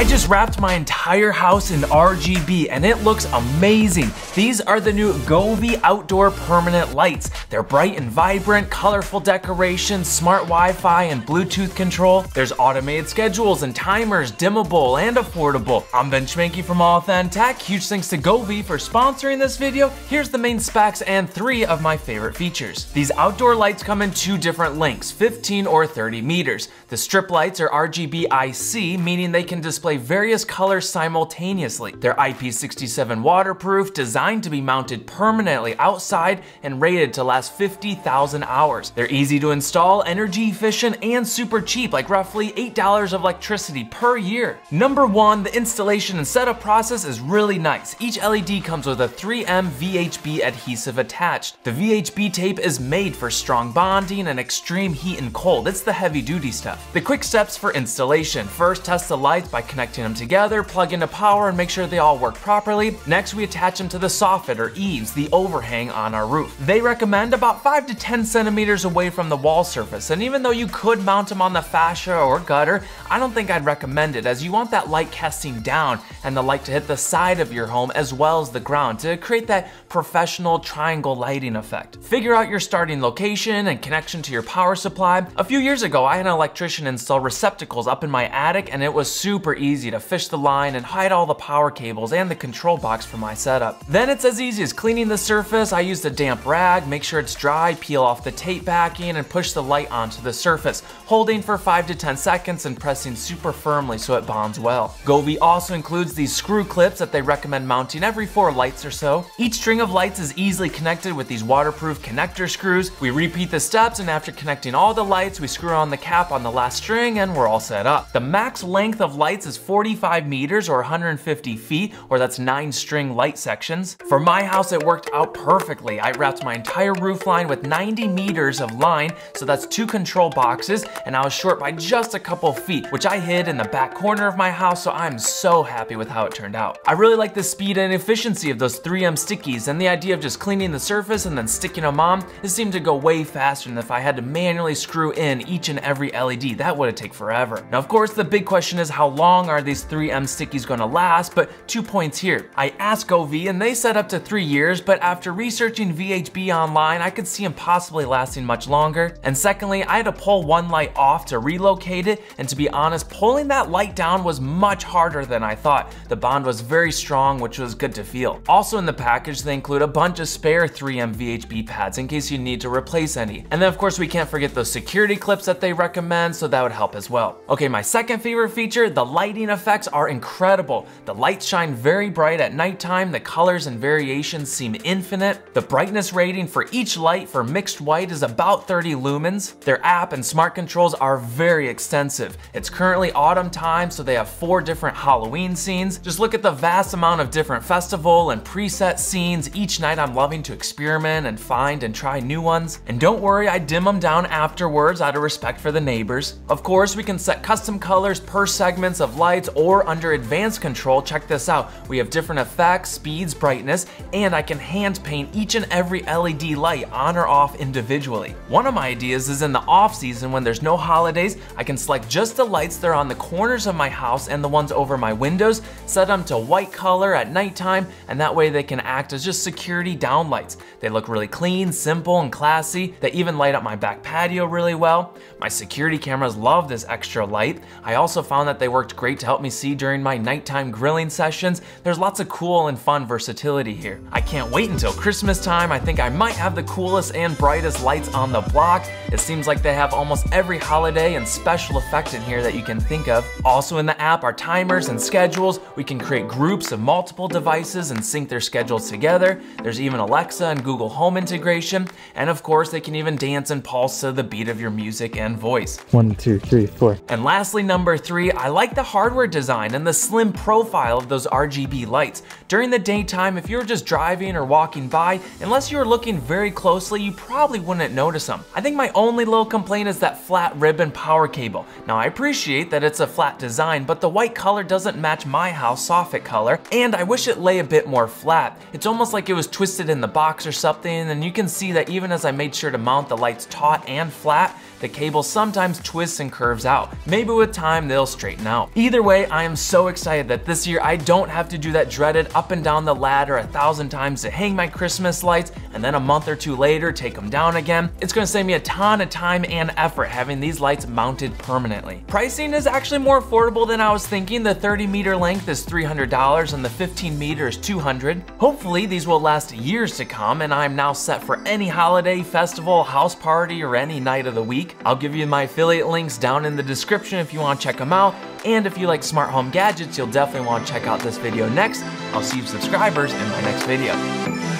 I just wrapped my entire house in RGB and it looks amazing. These are the new Govee outdoor permanent lights. They're bright and vibrant, colorful decorations, smart Wi-Fi and Bluetooth control. There's automated schedules and timers, dimmable and affordable. I'm Ben Schmanke from All. Huge thanks to Govee for sponsoring this video. Here's the main specs and three of my favorite features. These outdoor lights come in two different lengths, 15 or 30 meters. The strip lights are RGB IC, meaning they can display display various colors simultaneously. They're IP67 waterproof, designed to be mounted permanently outside and rated to last 50,000 hours. They're easy to install, energy efficient, and super cheap, like roughly $8 of electricity per year. Number one, the installation and setup process is really nice. Each LED comes with a 3M VHB adhesive attached. The VHB tape is made for strong bonding and extreme heat and cold. It's the heavy duty stuff. The quick steps for installation. First, test the lights by connecting connecting them together, plug into power and make sure they all work properly. Next, we attach them to the soffit or eaves, the overhang on our roof. They recommend about 5 to 10 centimeters away from the wall surface, and even though you could mount them on the fascia or gutter, I don't think I'd recommend it as you want that light casting down and the light to hit the side of your home as well as the ground to create that professional triangle lighting effect. Figure out your starting location and connection to your power supply. A few years ago, I had an electrician install receptacles up in my attic and it was super easy easy to fish the line and hide all the power cables and the control box for my setup. Then it's as easy as cleaning the surface. I used a damp rag, make sure it's dry, peel off the tape backing, and push the light onto the surface, holding for 5 to 10 seconds and pressing super firmly so it bonds well. Govee also includes these screw clips that they recommend mounting every 4 lights or so. Each string of lights is easily connected with these waterproof connector screws. We repeat the steps and after connecting all the lights, we screw on the cap on the last string and we're all set up. The max length of lights is 45 meters or 150 feet, or that's nine string light sections. For my house, it worked out perfectly. I wrapped my entire roof line with 90 meters of line, so that's two control boxes, and I was short by just a couple feet, which I hid in the back corner of my house, so I'm so happy with how it turned out. I really like the speed and efficiency of those 3M stickies, and the idea of just cleaning the surface and then sticking them on, it seemed to go way faster than if I had to manually screw in each and every LED. That would have taken forever. Now, of course, the big question is how long are these 3M stickies gonna last, but two points here. I asked Govee and they said up to three years, but after researching VHB online, I could see them possibly lasting much longer. And secondly, I had to pull one light off to relocate it, and to be honest, pulling that light down was much harder than I thought. The bond was very strong, which was good to feel. Also in the package, they include a bunch of spare 3M VHB pads in case you need to replace any. And then of course, we can't forget those security clips that they recommend, so that would help as well. Okay, my second favorite feature, the lighting effects are incredible. The lights shine very bright at nighttime, the colors and variations seem infinite. The brightness rating for each light for mixed white is about 30 lumens. Their app and smart controls are very extensive. It's currently autumn time, so they have four different Halloween scenes. Just look at the vast amount of different festival and preset scenes. Each night I'm loving to experiment and find and try new ones. And don't worry, I dim them down afterwards out of respect for the neighbors. Of course, we can set custom colors per segments of lights or under advanced control, check this out. We have different effects, speeds, brightness, and I can hand paint each and every LED light on or off individually. One of my ideas is in the off season when there's no holidays, I can select just the lights that are on the corners of my house and the ones over my windows, set them to white color at nighttime, and that way they can act as just security downlights. They look really clean, simple, and classy. They even light up my back patio really well. My security cameras love this extra light. I also found that they worked great to help me see during my nighttime grilling sessions. There's lots of cool and fun versatility here. I can't wait until Christmas time. I think I might have the coolest and brightest lights on the block. It seems like they have almost every holiday and special effect in here that you can think of. Also in the app are timers and schedules. We can create groups of multiple devices and sync their schedules together. There's even Alexa and Google Home integration. And of course, they can even dance and pulse to the beat of your music and voice. One, two, three, four. And lastly, number three, I like the hard hardware design and the slim profile of those RGB lights. During the daytime, if you're just driving or walking by, unless you're looking very closely, you probably wouldn't notice them. I think my only little complaint is that flat ribbon power cable. Now I appreciate that it's a flat design, but the white color doesn't match my house soffit color, and I wish it lay a bit more flat. It's almost like it was twisted in the box or something, and you can see that even as I made sure to mount the lights taut and flat, the cable sometimes twists and curves out. Maybe with time they'll straighten out. Either way, I am so excited that this year I don't have to do that dreaded up and down the ladder a thousand times to hang my Christmas lights and then a month or two later take them down again. It's gonna save me a ton of time and effort having these lights mounted permanently. Pricing is actually more affordable than I was thinking. The 30 meter length is $300 and the 15 meter is 200. Hopefully these will last years to come and I'm now set for any holiday, festival, house party, or any night of the week week. I'll give you my affiliate links down in the description if you want to check them out. And if you like smart home gadgets, you'll definitely want to check out this video next. I'll see you subscribers in my next video.